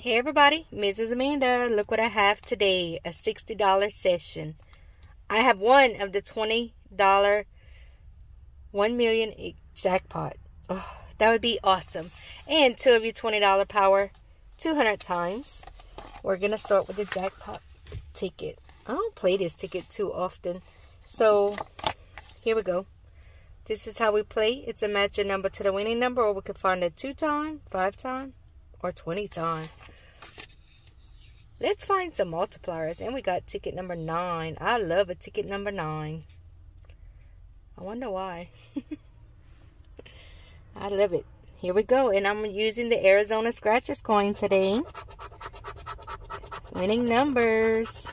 Hey everybody, Mrs. Amanda. Look what I have today. A $60 session. I have one of the $20 1 million jackpot. Oh, that would be awesome. And two of you $20 power 200 times. We're going to start with the jackpot ticket. I don't play this ticket too often. So, here we go. This is how we play. It's a match a number to the winning number, or we could find it two time, five time, or 20 times. Let's find some multipliers. And we got ticket number 9. I love a ticket number 9. I wonder why. I love it. Here we go. And I'm using the Arizona Scratchers coin today. Winning numbers.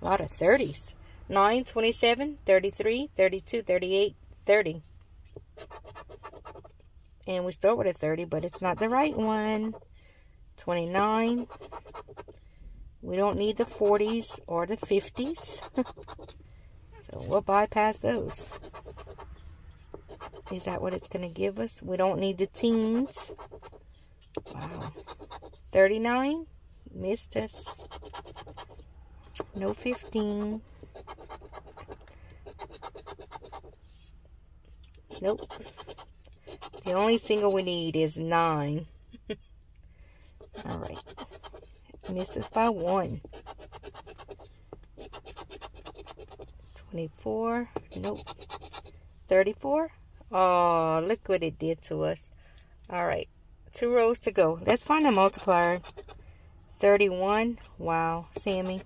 A lot of 30s. 9, 27, 33, 32, 38, 30. And we start with a 30, but it's not the right one. 29. We don't need the 40s or the 50s. so we'll bypass those. Is that what it's going to give us? We don't need the teens. Wow. 39. Missed us. No 15. Nope. The only single we need is 9. Alright. Missed us by 1. 24. Nope. 34. Oh, look what it did to us. Alright. Two rows to go. Let's find a multiplier. 31. Wow, Sammy.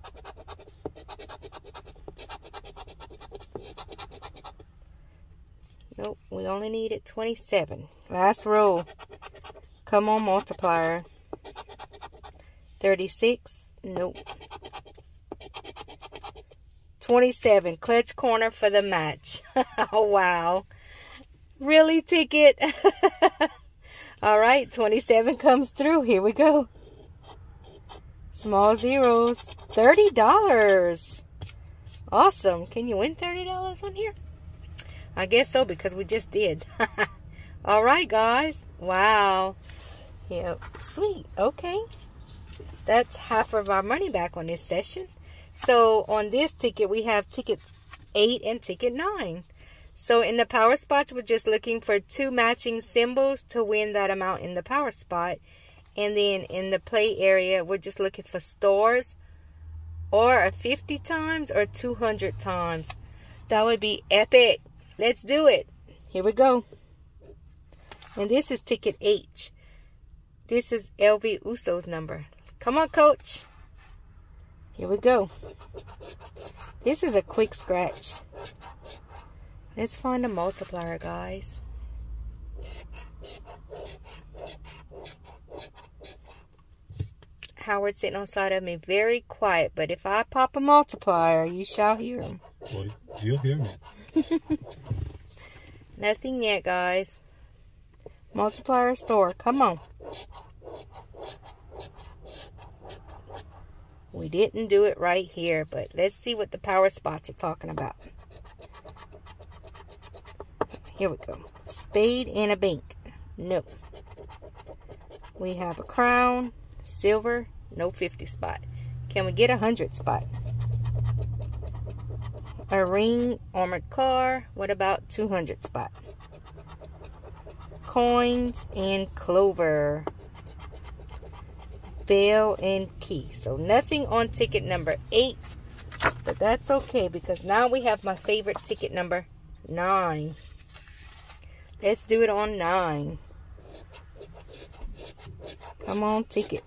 Nope, we only needed 27. Last row. Come on, multiplier. 36. Nope. 27. Clutch corner for the match. oh, wow. Really, ticket? All right, 27 comes through. Here we go. Small zeros. $30. Awesome. Can you win $30 on here? I guess so because we just did. All right, guys. Wow. Yep. Sweet. Okay. That's half of our money back on this session. So on this ticket, we have tickets 8 and ticket 9. So in the power spots, we're just looking for two matching symbols to win that amount in the power spot. And then in the play area, we're just looking for stores or a 50 times or 200 times. That would be epic. Let's do it. Here we go. And this is ticket H. This is LV Uso's number. Come on, coach. Here we go. This is a quick scratch. Let's find a multiplier, guys. Howard sitting on side of me very quiet, but if I pop a multiplier, you shall hear him. Well, you'll hear me. Nothing yet, guys. Multiplier store. Come on. We didn't do it right here, but let's see what the power spots are talking about. Here we go. Spade and a bank. No. We have a crown, silver, no 50 spot. Can we get a 100 spot? A ring, armored car. What about 200 spot? Coins and clover. Bell and key. So nothing on ticket number 8. But that's okay because now we have my favorite ticket number 9. Let's do it on 9. Come on, ticket.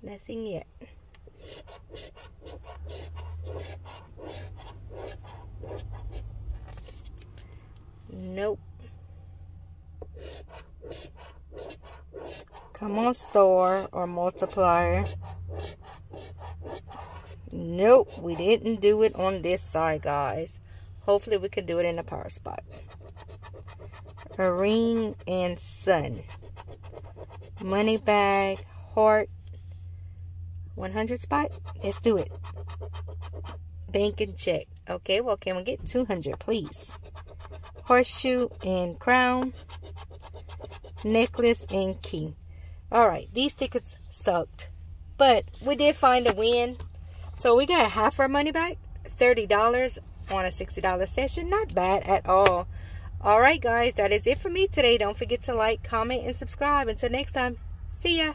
Nothing yet. Nope. Come on, store or multiplier. Nope, we didn't do it on this side, guys. Hopefully we can do it in the power spot. Ring and sun. Money bag, heart, 100 spot. Let's do it. bank and check. Okay, well, can we get 200, please? Horseshoe and crown. Necklace and key. All right, these tickets sucked. But we did find a win. So we got half our money back. $30 on a $60 session. Not bad at all. All right, guys, that is it for me today. Don't forget to like, comment, and subscribe. Until next time, see ya.